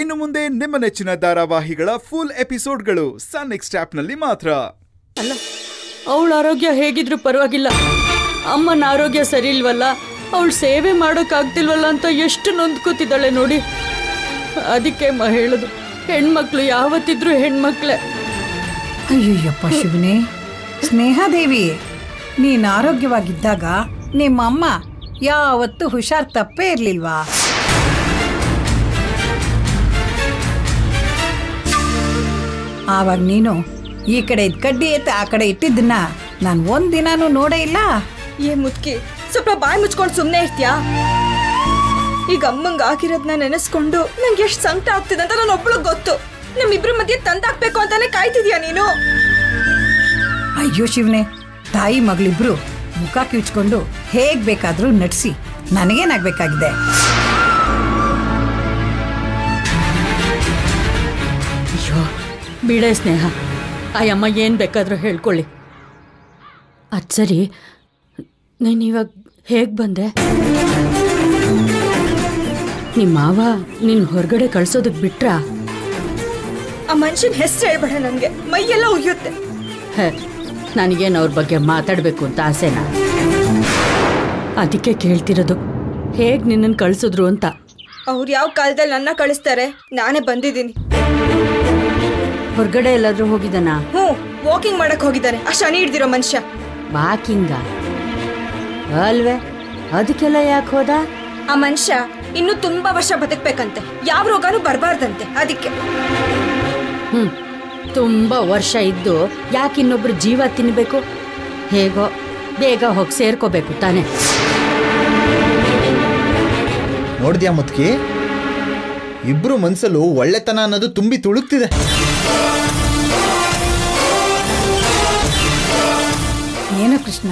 ಇನ್ನು ಮುಂದೆ ನಿಮ್ಮ ನೆಚ್ಚಿನ ಧಾರಾವಾಹಿಗಳ ಫುಲ್ ಎಪಿಸೋಡ್ಗಳು ಸನ್ ನೆಕ್ಸ್ಟ್ ಆಪ್ನಲ್ಲಿ ಮಾತ್ರ. ಅಲ್ಲ ಅವಳ ಆರೋಗ್ಯ ಹೇಗಿದ್ರು ಪರವಾಗಿಲ್ಲ. ಅಮ್ಮನ ಆರೋಗ್ಯ ಸರಿ ಇಲ್ವಲ್ಲ ಅವಳು ಸೇವೆ ಮಾಡೋಕ್ಕಾಗ್ತಿಲ್ವಲ್ಲ ಅಂತ ಎಷ್ಟು ನೊಂದ್ಕೋತಿದ್ದಾಳೆ ನೋಡಿ. ಅದಕ್ಕೆ ಅಮ್ಮ ಹೇಳೋದು ಹೆಣ್ಮಕ್ಳು ಯಾವತ್ತಿದ್ರು ಹೆಣ್ಮಕ್ಳೆ. ಅಯ್ಯಯ್ಯಪ್ಪ ಶಿವನೇ ಸ್ನೇಹದೇವಿ ನೀನು ಆರೋಗ್ಯವಾಗಿದ್ದಾಗ ನಿಮ್ಮಮ್ಮ ಯಾವತ್ತೂ ಹುಷಾರ್ ತಪ್ಪೇ ಇರ್ಲಿಲ್ವಾ? ಆವಾಗ ನೀನು ಈ ಕಡೆ ಇದ್ ಕಡ್ಡಿ ಎತ್ತ ಆ ಕಡೆ ಇಟ್ಟಿದ್ದನ್ನ ನಾನು ದಿನಾನು ನೋಡೇ ಇಲ್ಲ. ಏ ಮುದ್ಕಿ ಸ್ವಲ್ಪ ಬಾಯಿ ಮುಚ್ಕೊಂಡು ಸುಮ್ಮನೆ ಇರ್ತೀಯಾ? ಈಗ ಅಮ್ಮಂಗೆ ಆಗಿರೋದ್ನ ನೆನೆಸ್ಕೊಂಡು ನಂಗೆ ಎಷ್ಟು ಸಂಕಟ ಆಗ್ತಿದೆ ಅಂತ ನಾನು ಒಬ್ಳು ಗೊತ್ತು. ನಮ್ಮಿಬ್ರ ಮಧ್ಯೆ ತಂದಾಕ್ಬೇಕು ಅಂತಾನೆ ಕಾಯ್ತಿದ್ಯಾ ನೀನು? ಅಯ್ಯೋ ಶಿವನೇ ತಾಯಿ ಮಗಳಿಬ್ರು ಮುಖ ಕಿಚ್ಕೊಂಡು ಹೇಗ್ ಬೇಕಾದ್ರೂ ನಟಿಸಿ ನನಗೇನಾಗ್ಬೇಕಾಗಿದೆ? ಬಿಡೆ ಸ್ನೇಹ. ಆ ಅಮ್ಮ ಏನು ಬೇಕಾದರೂ ಹೇಳ್ಕೊಳ್ಳಿ. ಅದು ಸರಿ. ನೀನು ಇವಾಗ ಹೇಗೆ ಬಂದೆ? ನಿಮ್ಮ ಮಾವ ನಿನ್ನ ಹೊರಗಡೆ ಕಳ್ಸೋದಕ್ಕೆ ಬಿಟ್ರಾ? ಆ ಮನುಷ್ಯನ ಹೆಸರು ಹೇಳ್ಬೇಡ ನನಗೆ. ಮೈಯೆಲ್ಲ ಉಯ್ಯುತ್ತೆ ಹೇ ನನಗೇನು ಅವ್ರ ಬಗ್ಗೆ ಮಾತಾಡಬೇಕು ಅಂತ ಆಸೆನಾ? ಅದಕ್ಕೆ ಕೇಳ್ತಿರೋದು ಹೇಗೆ ನಿನ್ನನ್ನು ಕಳಿಸಿದ್ರು ಅಂತ? ಅವ್ರು ಯಾವ ಕಾಲದಲ್ಲಿ ನನ್ನ ಕಳಿಸ್ತಾರೆ? ನಾನೇ ಬಂದಿದ್ದೀನಿ. ಹೊರಗಡೆ ಎಲ್ಲಾದರೂ ಹೋಗಿದ್ದಾನಾ? ಹ್ಞೂ ವಾಕಿಂಗ್ ಮಾಡಕ್ ಹೋಗಿದ್ದಾನೆ. ಆ ಶನಿ ಹಿಡ್ದಿರೋ ಮನುಷ್ಯ. ವಾಕಿಂಗ ಅಲ್ವೇ? ಅದಕ್ಕೆಲ್ಲ ಯಾಕೆ ಹೋದ? ಆ ಮನುಷ್ಯ ಇನ್ನು ತುಂಬಾ ವರ್ಷ ಬದುಕ್ಬೇಕಂತೆ. ಯಾವ ರೋಗನೂ ಬರಬಾರ್ದಂತೆ ಅದಕ್ಕೆ. ಹ್ಞೂ ತುಂಬಾ ವರ್ಷ ಇದ್ದು ಯಾಕೆ ಇನ್ನೊಬ್ರು ಜೀವ ತಿನ್ನಬೇಕು ಹೇಗೋ ಬೇಗ ಹೋಗಿ ಸೇರ್ಕೋಬೇಕು ತಾನೆ. ನೋಡಿದ್ಯಾ ಮುತ್ಕಿ? ಇಬ್ರು ಮನ್ಸಲ್ಲೂ ಒಳ್ಳೆತನ ಅನ್ನೋದು ತುಂಬಿ ತುಳುಕ್ತಿದೆ. ಏನು ಕೃಷ್ಣ?